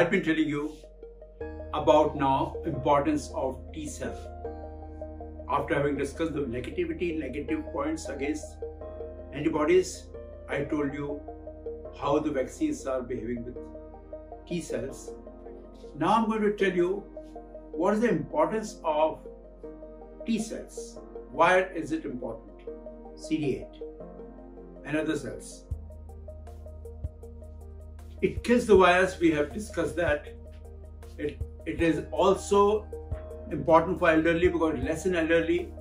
I've been telling you about now importance of T cell. After having discussed the negativity, negative points against antibodies, I told you how the vaccines are behaving with T cells. Now I'm going to tell you what is the importance of T cells. Why is it important? CD8 and other cells. It kills the virus, we have discussed that. It, it is also important for elderly because less in elderly.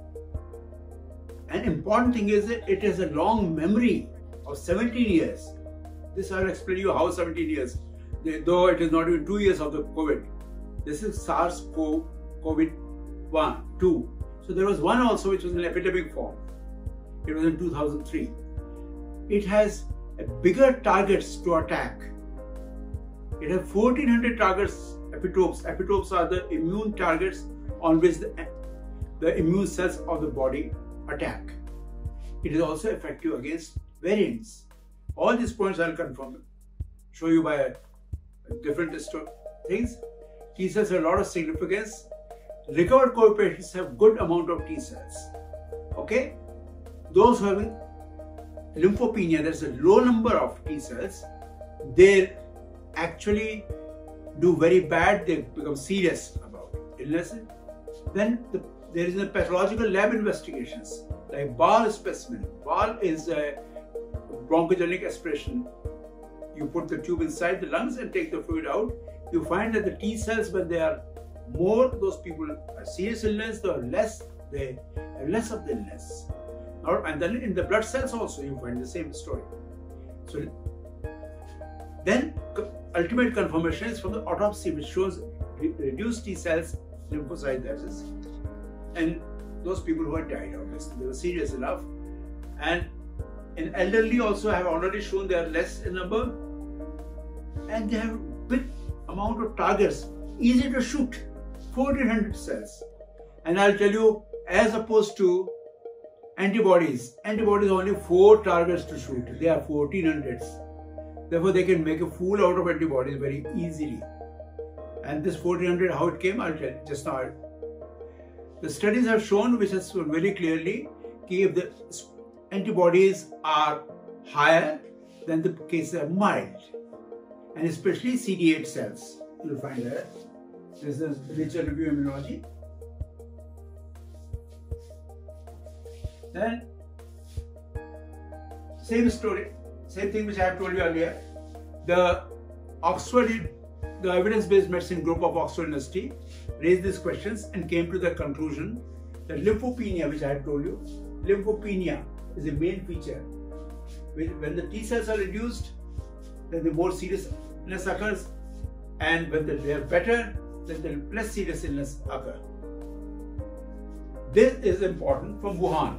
An important thing is it has a long memory of 17 years. This I'll explain you how 17 years, though it is not even two years of the COVID. This is SARS-CoV COVID-1, 2. So there was one also which was in epidemic form. It was in 2003. It has bigger targets to attack. It has 1400 targets, epitopes. Epitopes are the immune targets on which the, the immune cells of the body attack. It is also effective against variants. All these points I'll confirm, show you by uh, different things. T cells have a lot of significance. Recovered COVID patients have good amount of T cells. Okay? Those have lymphopenia, there's a low number of T cells, they actually do very bad, they become serious about illness. Then the, there is a pathological lab investigations like BAL specimen. BAL is a bronchogenic aspiration. You put the tube inside the lungs and take the fluid out. You find that the T cells, when they are more, those people are serious illness, are less, they have less of the illness. And then in the blood cells also you find the same story. So then ultimate confirmation is from the autopsy which shows reduced T cells, lymphocyte and those people who had died obviously they were serious enough. And in elderly also have already shown they are less in number and they have big amount of targets, easy to shoot, 1400 cells. And I'll tell you, as opposed to antibodies, antibodies only four targets to shoot. They are 1400s. Therefore, they can make a fool out of antibodies very easily. And this 1400, how it came, I'll tell just now. The studies have shown, which has shown very clearly, if the antibodies are higher, then the cases are mild. And especially CD8 cells, you'll find that. This is Nature Review Immunology. Then, same story, same thing which I have told you earlier. The Oxford, the evidence-based medicine group of Oxford University raised these questions and came to the conclusion that lymphopenia, which I have told you, lymphopenia is a main feature. When the T cells are reduced, then the more serious illness occurs, and when they are better, then the less serious illness occur. This is important from Wuhan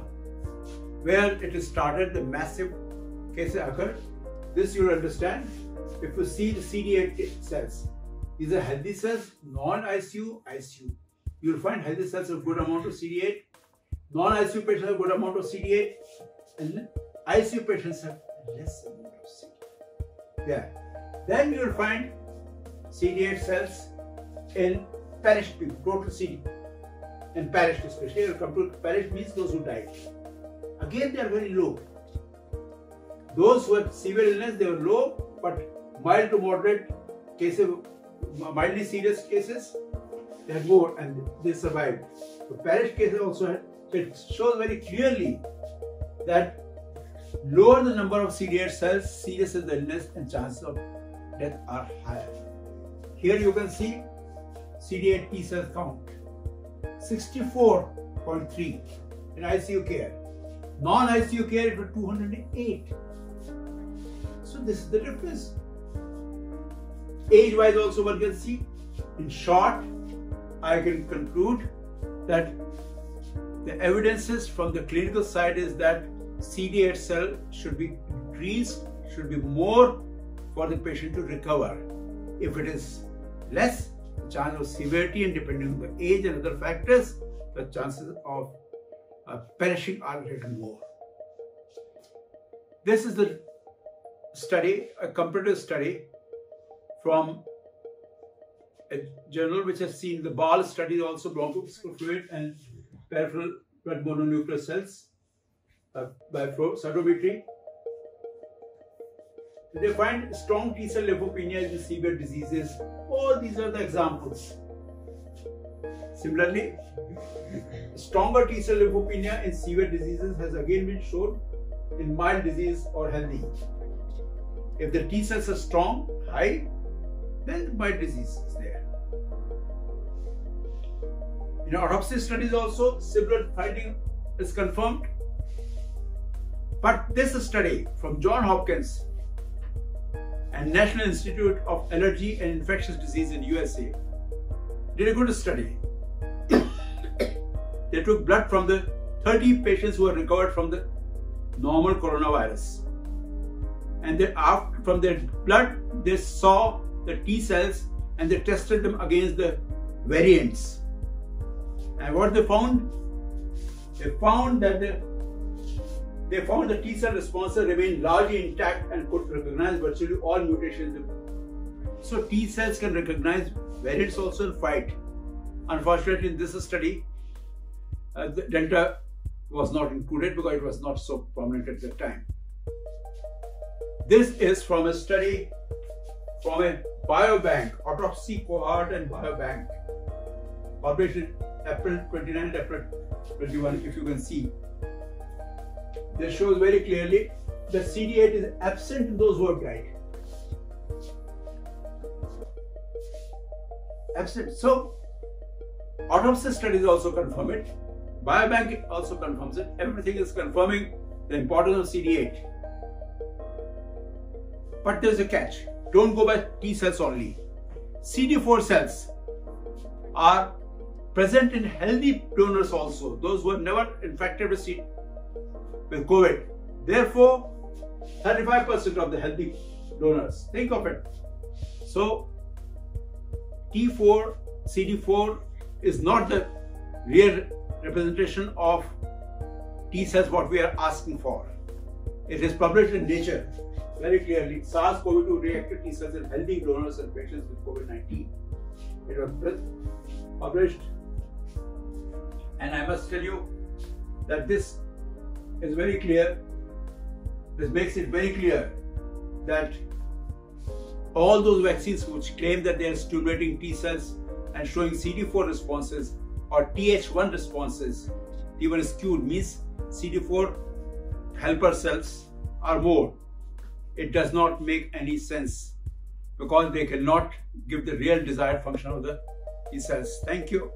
where it started, the massive cases. This you'll understand if you see the CD8 cells. These are healthy cells, non-ICU, ICU. You'll find healthy cells have good amount of CD8, non-ICU patients have good amount of CD8, and ICU patients have less amount of CD8. Yeah. Then you'll find CD8 cells in perished people, total CD. In perished especially, come to perished means those who died. Again, they are very low. Those who had severe illness, they were low, but mild to moderate cases, mildly serious cases, they had more and they survived. The perished cases also had, it shows very clearly that lower the number of CD8 cells, serious is the illness and chances of death are higher. Here you can see CD8 T cells count 64.3 in ICU care. Non-ICU care it was 208. So this is the difference. Age-wise also one can see. In short, I can conclude that the evidences from the clinical side is that CD8 cell should be increased, should be more for the patient to recover. If it is less, the chance of severity and depending on the age and other factors, the chances of uh, perishing are little more. This is the study, a comparative study from a journal which has seen the BAL study also bronchospecific fluid and peripheral blood mononuclear cells uh, by cytometry. They find strong T cell lymphopenia in severe diseases. All these are the examples. Similarly, stronger T cell lymphopenia in severe diseases has again been shown in mild disease or healthy. If the T cells are strong, high, then mild disease is there. In autopsy studies also, similar finding is confirmed. But this study from John Hopkins and National Institute of Allergy and Infectious Disease in USA did a good study. they took blood from the 30 patients who were recovered from the normal coronavirus. And they, after, from their blood, they saw the T cells and they tested them against the variants. And what they found? They found that the, they found the T cell responses remained largely intact and could recognize virtually all mutations. So T cells can recognize variants also in fight. Unfortunately, in this study, uh, Delta was not included because it was not so prominent at that time. This is from a study from a biobank, autopsy cohort and biobank, published April 29 April 21, if you can see. This shows very clearly that CD8 is absent in those who have died. Absent. So, autopsy studies also confirm it. Biobank also confirms it. Everything is confirming the importance of CD8. But there's a catch. Don't go by T cells only. CD4 cells are present in healthy donors also, those who are never infected with, with COVID. Therefore, 35% of the healthy donors. Think of it. So, T4, CD4 is not the real representation of T cells what we are asking for. It is published in Nature very clearly. SARS-CoV-2 reactive T cells in healthy donors and patients with COVID-19. It was published and I must tell you that this is very clear. This makes it very clear that all those vaccines which claim that they are stimulating T cells and showing CD4 responses or Th1 responses, even skewed means CD4 helper cells are more. It does not make any sense because they cannot give the real desired function of the cells. Thank you.